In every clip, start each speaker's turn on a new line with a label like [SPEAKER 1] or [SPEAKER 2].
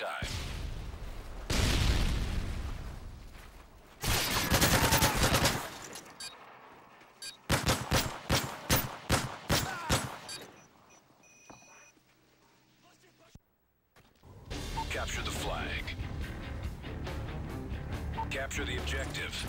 [SPEAKER 1] time. Capture the flag. Capture the objective.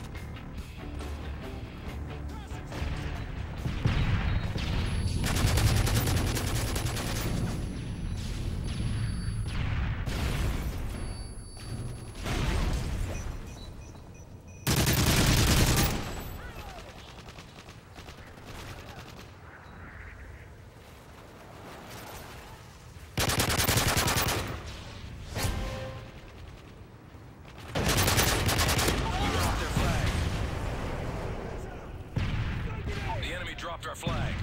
[SPEAKER 1] Dropped our flag.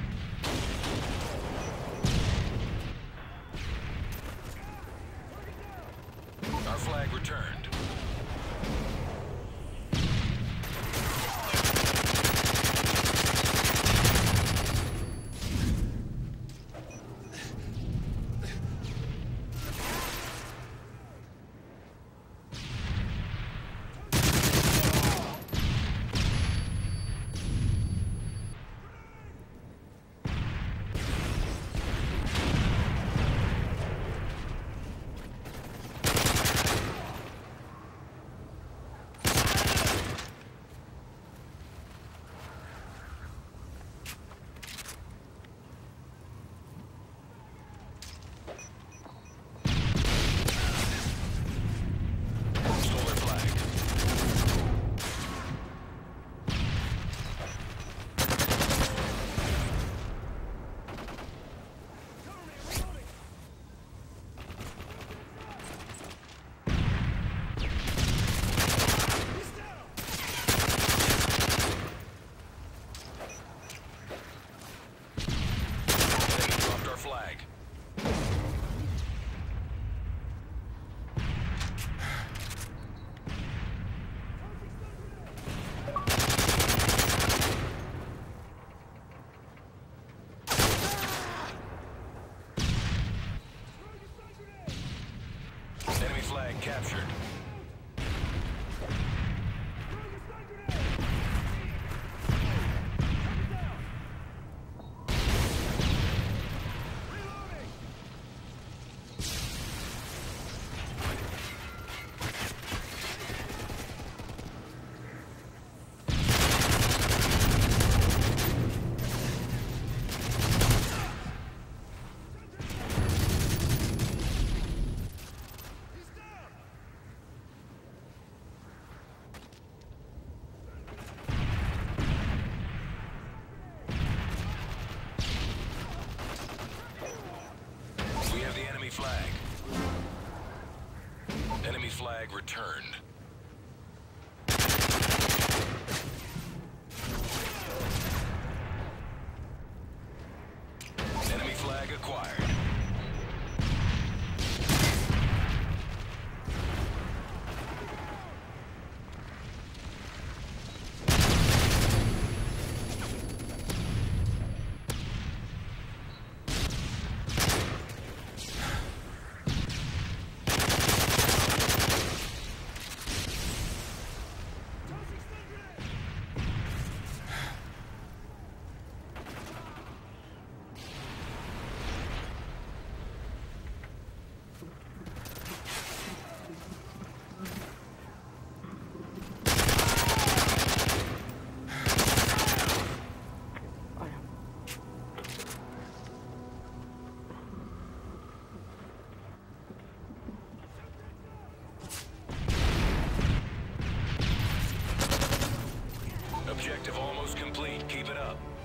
[SPEAKER 1] Our flag returned. Flag returned. Enemy flag acquired. Objective almost complete. Keep it up.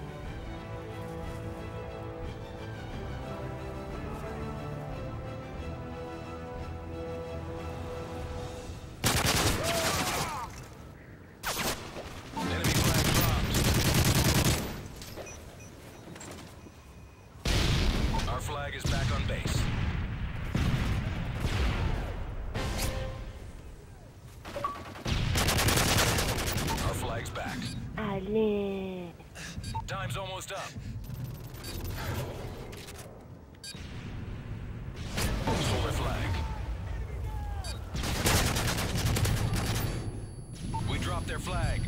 [SPEAKER 1] Time's almost up. Solar flag. We dropped their flag.